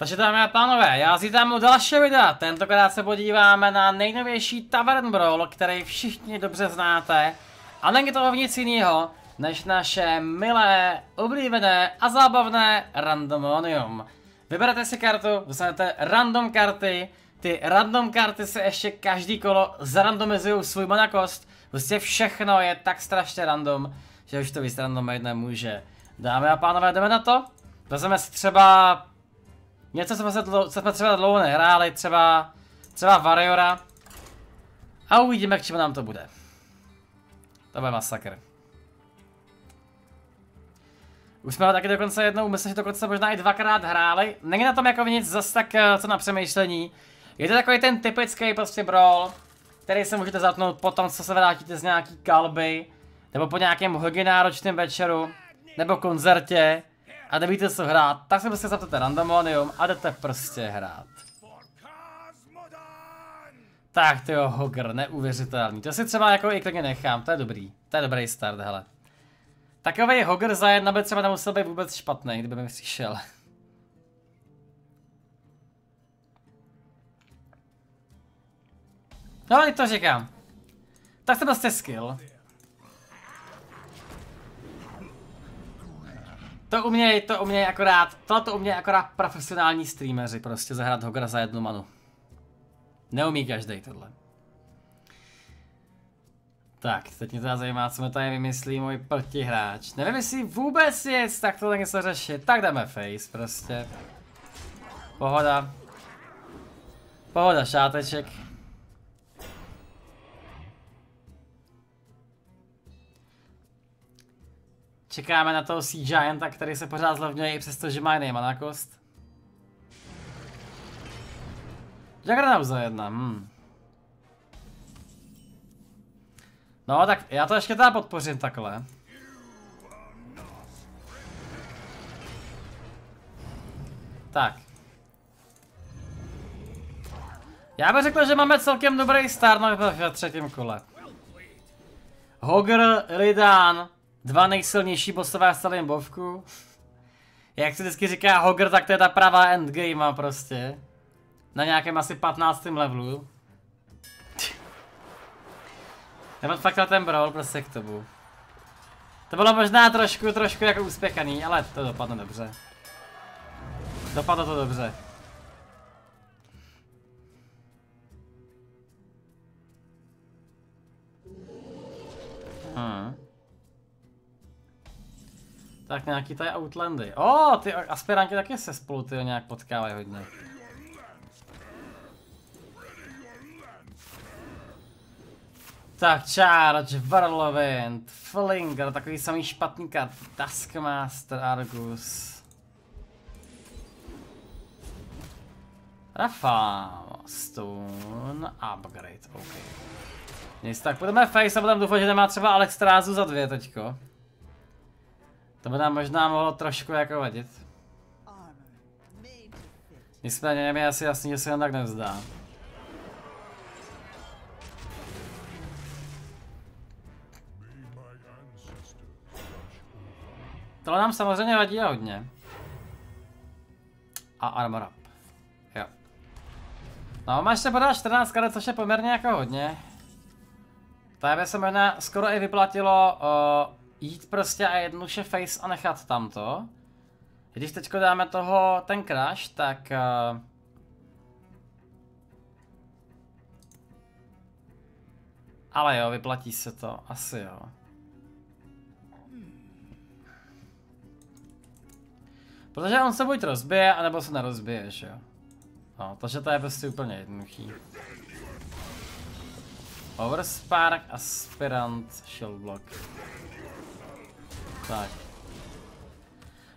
Takže dámy a pánové, já zítám u dalšího videa. Tentokrát se podíváme na nejnovější Tavern Brawl, který všichni dobře znáte. A není to nic jiného, než naše milé, oblíbené a zábavné Randomonium. Vyberete si kartu, dostanete random karty, ty random karty se ještě každý kolo zrandomizují svůj monakost. Prostě všechno je tak strašně random, že už to víc random nemůže. Dámy a pánové, jdeme na to? Vezmeme si třeba Něco, co jsme, dlouho, co jsme třeba dlouho nehráli, třeba, třeba Variora. A uvidíme, k čemu nám to bude. To bude masakr. Už jsme ho taky dokonce jednou, myslím, že dokonce možná i dvakrát hráli. Není na tom jako nic zas tak eh, co na přemýšlení. Je to takový ten typický prostě brawl, který se můžete zatnout po tom, co se vrátíte z nějaký kalby, nebo po nějakém hodně náročném večeru, nebo koncertě a nevíte co hrát, tak si prostě zapnete randomonium a jdete prostě hrát. Tak ty jo, Hogr, neuvěřitelný. To si třeba jako i klidně nechám, to je dobrý. To je dobrý start, hele. Takový Hogr za jedna by třeba nemusel být vůbec špatný, kdyby mi přišel. No, i to říkám. Tak to prostě skill. To umějí, to umějí akorát, tohle to umějí akorát profesionální streameři, prostě zahrát Hogra za jednu manu. Neumí každý tohle. Tak, teď mě teda zajímá, co mi tady vymyslí můj protihráč. Nevím, jestli vůbec nic, tak to něco řešit. Tak jdeme face prostě. Pohoda. Pohoda, šáteček. Čekáme na toho Sea Gianta, který se pořád zlevňuje i přesto, že má jiný manakost. Juggernaut za jedna, hm. No tak já to ještě teda podpořím takhle. Tak. Já bych řekl, že máme celkem dobrý start na třetím kole. Hogr, Ridan, Dva nejsilnější bossové celém bovku. Jak se vždycky říká Hogr, tak to je ta pravá endgame prostě. Na nějakém asi 15. levelu. Nebo fakt na ten brawl prostě k tomu. To bylo možná trošku, trošku jako úspěchaný, ale to dopadne dobře. Dopadlo to dobře. Hmm. Tak nějaký tady Outlandy. O, oh, ty aspiranti taky se spolu ty nějak potkávají hodně. Tak, Charge, Whirlwind, Flinger, takový samý špatný kart, Taskmaster, Argus. Rafal, Stone, Upgrade, OK. Nic, tak budeme face a budeme doufat, že nemá třeba Alex Trázu za dvě teďko. To by nám možná mohlo trošku jako vadit. Nicméně je mi asi jasný, že se jen tak nevzdá. Tohle nám samozřejmě vadí hodně. A armor up. Jo. No, máš se podat 14 karet, což je poměrně jako hodně. Tady by se možná skoro i vyplatilo uh, jít prostě a jednoduše face a nechat tamto. Když teďko dáme toho, ten crash, tak... Uh, ale jo, vyplatí se to, asi jo. Protože on se buď rozbije, anebo se nerozbije, že jo. No, takže to je prostě úplně jednoduchý. Overspark, Aspirant, Shield Block. Tak.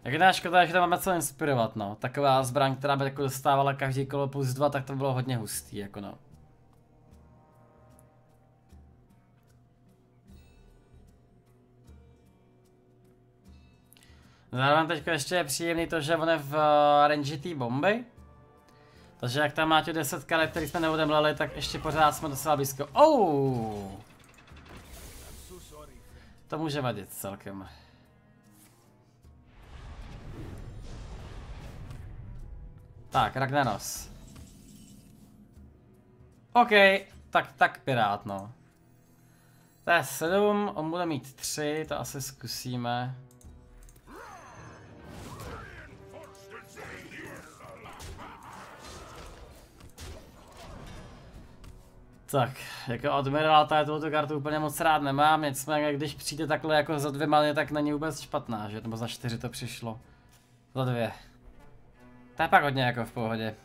Jediná škoda, že tam máme co inspirovat, no. Taková zbraň, která by jako dostávala každý kolo plus dva, tak to bylo hodně hustý, jako no. Zároveň teď ještě je příjemný to, že on je v uh, range té bomby. Takže jak tam máte 10 karet, který jsme neodemleli, tak ještě pořád jsme docela blízko. Oh! To může vadit celkem. Tak, Ragnaros. OK, tak, tak pirát, no. To je 7, on bude mít 3, to asi zkusíme. Tak, jako admirál tady tuto kartu úplně moc rád nemám, nicméně když přijde takhle jako za dvě many, tak není vůbec špatná, že? Nebo za čtyři to přišlo. Za dvě. Je pak hodně jako v pohodě.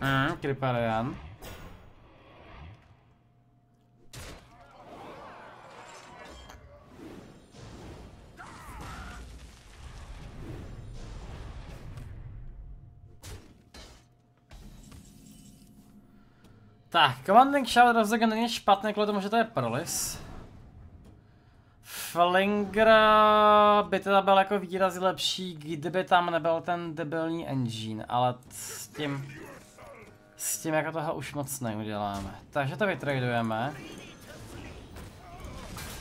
Mm, Kriparian. Tak, Commanding Shout rozhodně není špatný kvůli tomu, že to je Prolis. Flinger by teda byl jako výrazně lepší, kdyby tam nebyl ten debilní engine, ale s tím... S tím jako toho už moc neuděláme. Takže to vytradujeme.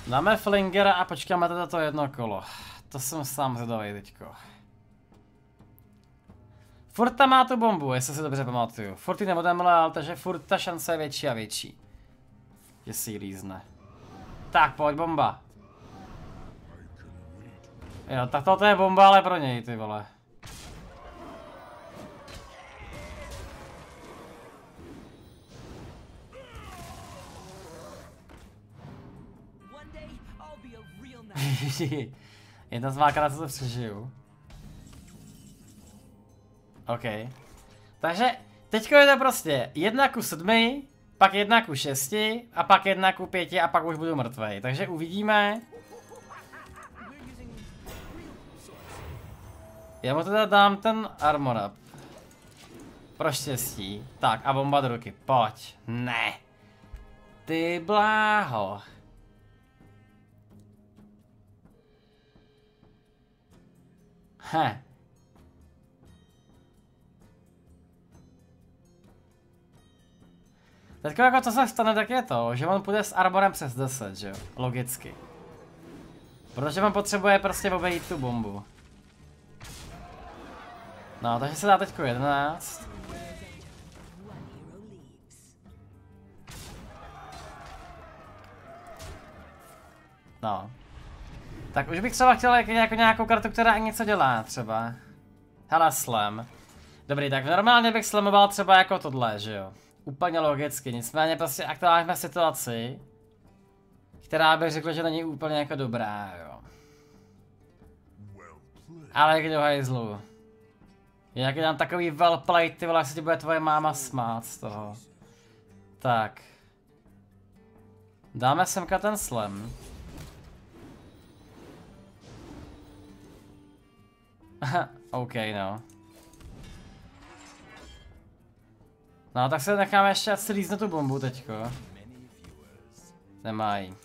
Dáme Flingera a počkáme teda to jedno kolo. To jsem sám zvědavý teďko. Furt tam má tu bombu, jestli si dobře pamatuju. Furt ji neodemlel, takže furt ta šance je větší a větší. Že si ji lízne. Tak, pojď bomba. Jo, tak toto je bomba, ale pro něj, ty vole. Jedna z mákrát, co to přežiju. OK. Takže teďko je to prostě jedna ku sedmi, pak jedna ku šesti a pak jedna ku pěti a pak už budu mrtvej. Takže uvidíme. Já mu teda dám ten armor up. Pro štěstí. Tak a bomba do ruky. Pojď. Ne. Ty bláho. He. Teďko jako co se stane, tak je to, že on půjde s armorem přes 10, že jo? Logicky. Protože on potřebuje prostě obejít tu bombu. No, takže se dá teďko 11. One hero leaves. No. Tak už bych třeba chtěl jako nějakou, kartu, která něco dělá třeba. Hele, slam. Dobrý, tak normálně bych slamoval třeba jako tohle, že jo. Úplně logicky, nicméně prostě aktuálně jsme v situaci, která bych řekl, že není úplně jako dobrá, jo. Ale kdo hajzlu. Jinak je tam takový well played, ty vole, jak se ti bude tvoje máma smát z toho. Tak. Dáme semka ten. Aha, OK, no. No, tak se necháme ještě asi líznout tu bombu teďko. Nemají.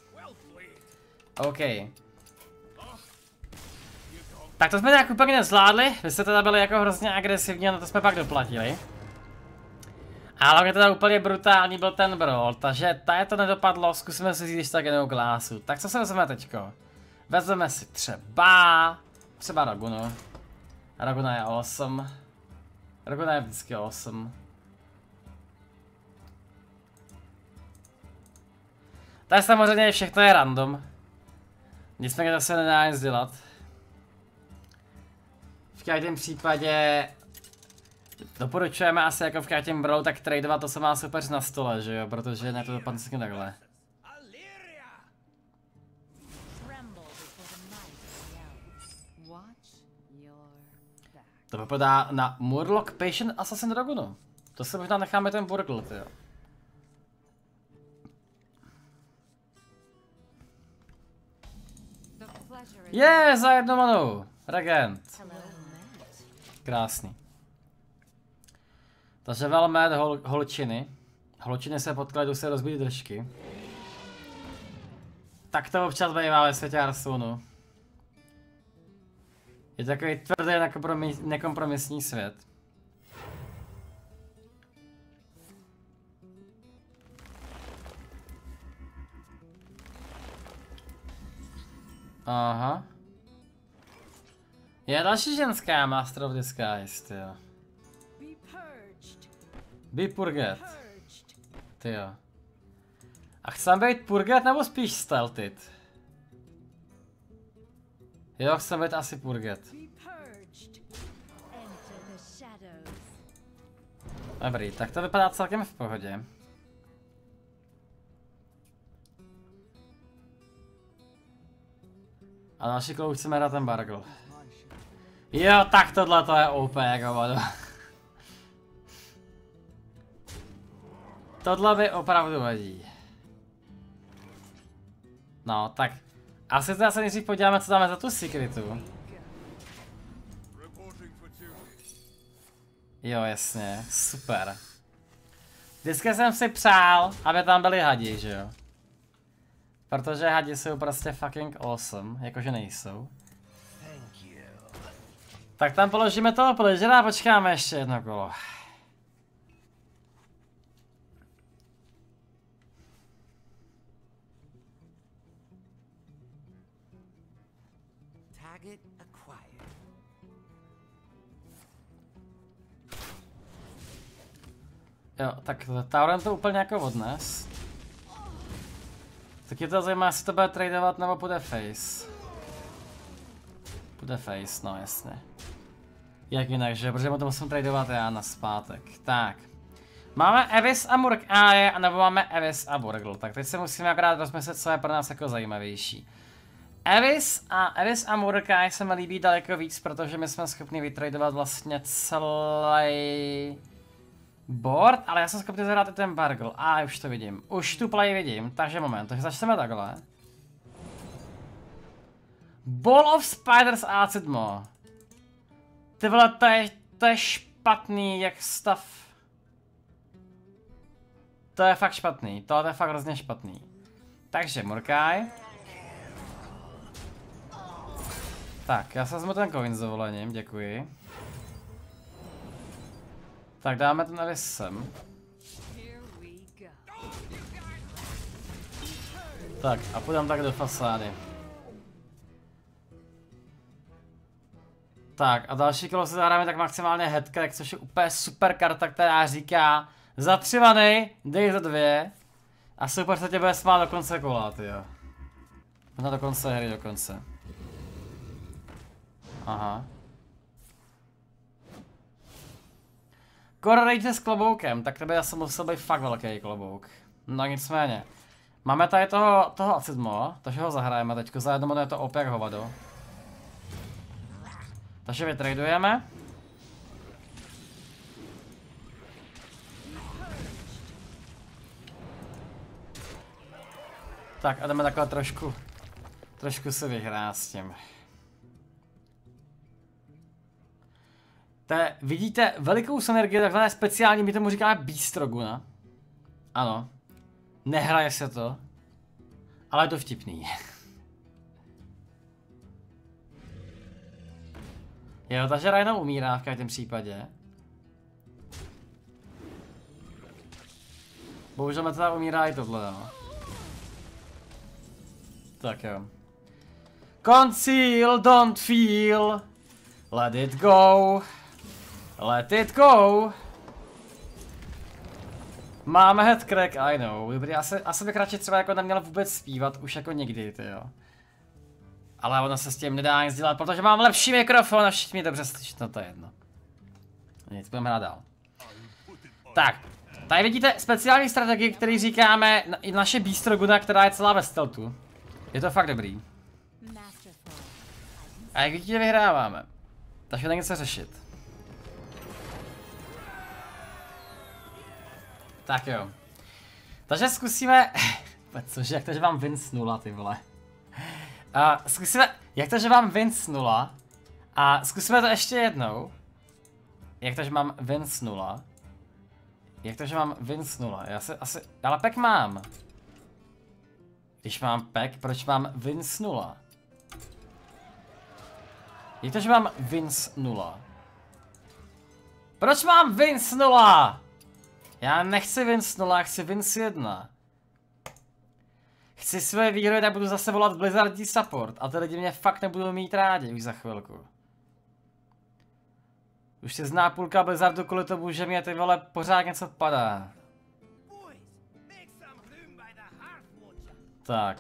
OK. Tak to jsme nějak úplně nezvládli, vy jste teda byli jako hrozně agresivní a na to jsme pak doplatili. Ale je teda úplně brutální byl ten brawl, takže tady to nedopadlo, zkusíme si říct tak jenom glásu. Tak co se vezmeme teďko? Vezmeme si třeba... Třeba Ragunu. Raguna je awesome. Raguna je vždycky awesome. Tady samozřejmě všechno je random. Nicméně to se nedá nic dělat. V každém případě doporučujeme asi jako v každém bro, tak tradovat to, co má super na stole, že jo, protože ne to dopadne vždycky takhle. To vypadá na Murloc Patient Assassin Dragonu. To se možná necháme ten Burgle, jo. Je, za jednu manu. Regent. Hello. Krásný. Takže velmet hol, holčiny. Holčiny se potkaly, jdu se rozbít držky. Tak to občas bývá ve světě Arsunu. Je takový tvrdý nekompromis, nekompromisní svět. Aha. Je další ženská Master of Disguise, jo. Be purged. Purget, jo. A chcem být Purget nebo spíš Stealthit? Jo, chcem být asi Purget. Dobrý, tak to vypadá celkem v pohodě. A další klouč chceme hrát ten Bargle. Jo, tak tohle to je OP jako vodu. Tohle by opravdu vadí. No, tak. Asi teda se nejdřív podíváme, co dáme za tu secretu. Jo, jasně, super. Vždycky jsem si přál, aby tam byli hadi, že jo? Protože hadi jsou prostě fucking awesome, jakože nejsou. Tak tam položíme toho pleasure a počkáme ještě jedno kolo. Target acquired. Jo, tak Tauren to úplně jako odnes. Tak je to zajímá, jestli to bude tradovat nebo půjde face. Půjde face, no jasně. Jak jinak, že? Protože to musím tradovat já na zpátek. Tak. Máme Evis a Murk a je, nebo máme Evis a Burgle. Tak teď se musíme akorát rozmyslet, co je pro nás jako zajímavější. Evis a Evis a Murkai se mi líbí daleko víc, protože my jsme schopni vytradovat vlastně celý board, ale já jsem schopný zahrát i ten Bargle. A už to vidím. Už tu play vidím, takže moment, takže začneme takhle. Ball of Spiders A7. Ty vole, to je, to je špatný, jak stav. To je fakt špatný, to je fakt hrozně špatný. Takže Murkaj. Tak, já se vezmu ten coin s dovolením, děkuji. Tak dáme ten Evis sem. Tak a půjdeme tak do fasády. Tak a další kolo se zahráme tak maximálně headcrack, což je úplně super karta, která říká za tři many, dej za dvě a super se tě bude smát do konce kola, jo. Možná do konce hry dokonce. Aha. Core Rage s kloboukem, tak to by asi musel být fakt velký klobouk. No nicméně. Máme tady toho, toho Acidmo, takže ho zahrajeme teďko, za jedno je to OP jak hovado. Takže vytradujeme. Tak a jdeme takhle trošku, trošku se vyhrát s tím. To je, vidíte, velikou synergii, takhle speciální, my tomu říkáme Beastroguna. Ano. Nehraje se to. Ale je to vtipný. jo, takže Rhino umírá v každém případě. Bohužel Meta umírá i tohle, no. Tak jo. Conceal, don't feel. Let it go. Let it go. Máme headcrack, I know. Dobrý, asi, asi bych radši třeba jako neměl vůbec zpívat už jako nikdy, ty jo. Ale ono se s tím nedá nic dělat, protože mám lepší mikrofon a všichni mě dobře slyšet, no to je jedno. Nic, budeme hrát dál. Tak, tady vidíte speciální strategii, který říkáme na, naše Bistro Guna, která je celá ve stealthu. Je to fakt dobrý. A jak vidíte, vyhráváme. Takže není co řešit. Tak jo. Takže zkusíme... Cože, jak to, že vám Vince nula, ty vole. A zkusíme... Jak to, že mám Vince nula? A zkusíme to ještě jednou. Jak to, že mám Vince nula? Jak to, že mám Vince nula? Já se asi... Ale pek mám. Když mám pek, proč mám Vince nula? Jak to, že mám Vince nula? Proč mám Vince nula? Já nechci Vince 0, chci Vince 1. Chci své výhry, tak budu zase volat Blizzardí support a ty lidi mě fakt nebudou mít rádi už za chvilku. Už si zná půlka Blizzardu kvůli tomu, že mě ty vole pořád něco padá. Tak.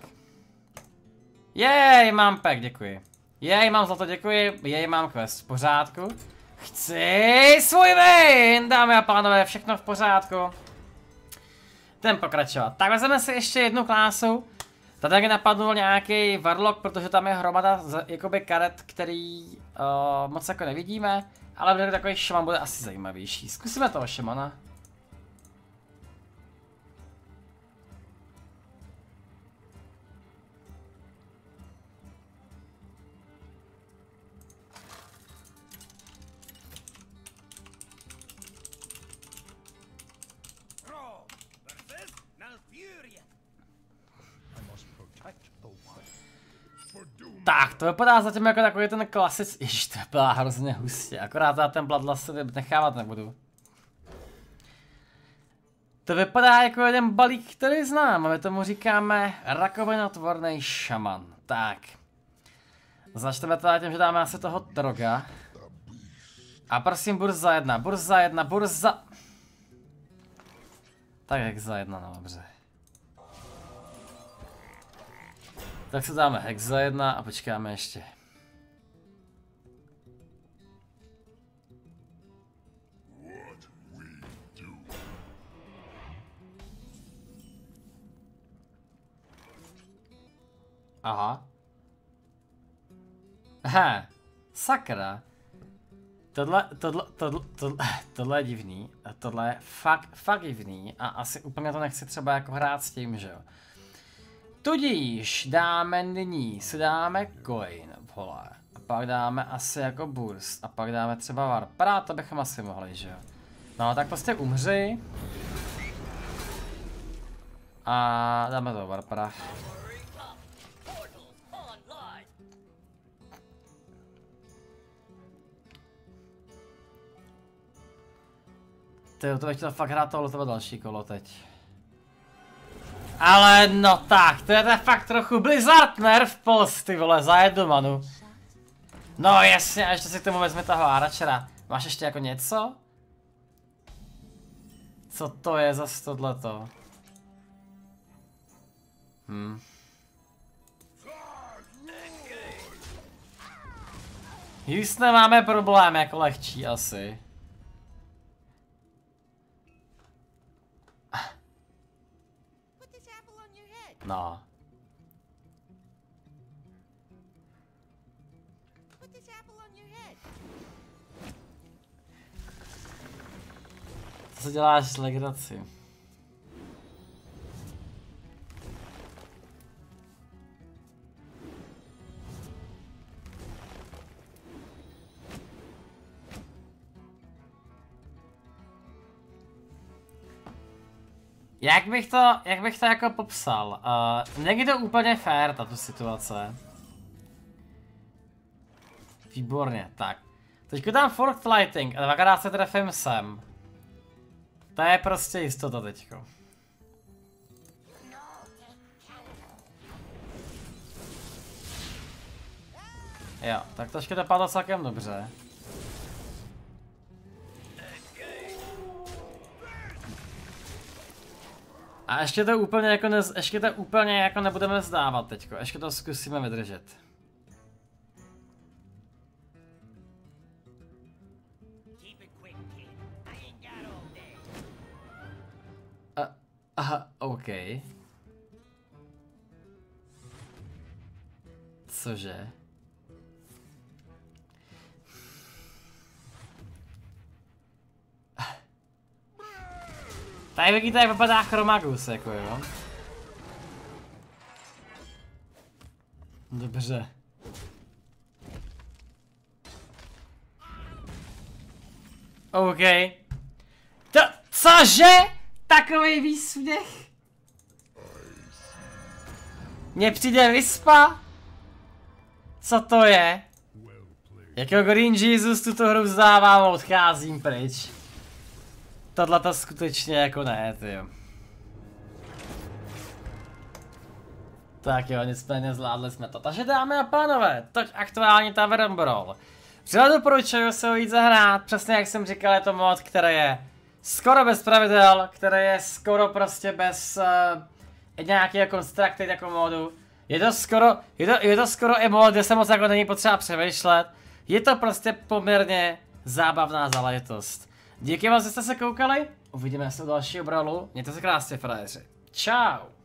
Jej, mám pek, děkuji. Jej, mám za to, děkuji. Jej, mám quest v pořádku. Chci svůj win, dámy a pánové, všechno v pořádku. Jdem pokračovat. Tak vezmeme si ještě jednu klásu. Tady taky napadl nějaký Warlock, protože tam je hromada z, jakoby karet, který uh, moc jako nevidíme. Ale takový šaman bude asi zajímavější. Zkusíme toho šamana. Tak, to vypadá zatím jako takový ten klasic... Ježiš, to vypadá hrozně hustě, akorát já ten Bloodlust si nechávat nebudu. To vypadá jako jeden balík, který znám, a my tomu říkáme rakovinotvorný šaman. Tak. Začneme teda tím, že dáme asi toho droga. A prosím, burza jedna, burza jedna, burza... Tak jak za jedna, no dobře. Tak se dáme hexa jedna a počkáme ještě. Aha. Aha. Sakra. Tohle, tohle, tohle, tohle, tohle je divný. Tohle je fakt, fakt divný. A asi úplně to nechci třeba jako hrát s tím, že jo. Tudíž dáme nyní, si dáme coin, vole. A pak dáme asi jako burst. A pak dáme třeba warpera, to bychom asi mohli, že jo. No, tak prostě umři. A dáme to warpera. Ty to bych chtěl fakt hrát tohle to další kolo teď. Ale no tak, to je fakt trochu Blizzard nerv post, ty vole, za jednu manu. No jasně, a ještě si k tomu vezme toho Arachera. Máš ještě jako něco? Co to je za tohleto? Hm. Houston máme problém jako lehčí asi. Head. Co děláš legraci? Jak bych to, jak bych to jako popsal? Uh, není to úplně fair, tato situace. Výborně, tak. Teďko dám Forked Lighting a dvakrát se trefím sem. To je prostě jistota teďko. Jo, tak trošku dopadlo celkem dobře. A ještě to úplně jako ne, ještě to úplně jako nebudeme vzdávat teďko, ještě to zkusíme vydržet. Aha, OK. Cože? Tady vidíte, jak vypadá Chromagus, jako jo. Dobře. OK. To, cože? Takový výsměch? Mně přijde vyspa? Co to je? Jakého Green Jesus tuto hru vzdávám a odcházím pryč. Tohle to skutečně jako ne, ty. Tak jo, nicméně zvládli jsme to. Takže dámy a pánové, toť aktuální Tavern Brawl. Vřele doporučuju se ho jít zahrát, přesně jak jsem říkal, je to mod, který je skoro bez pravidel, který je skoro prostě bez uh, nějakého constructed jako modu. Je to skoro, je to, je to skoro i mod, kde se moc jako není potřeba přemýšlet. Je to prostě poměrně zábavná záležitost. Díky vám, že jste se koukali, uvidíme se u dalšího bralu, mějte se krásně, frajeři. Ciao.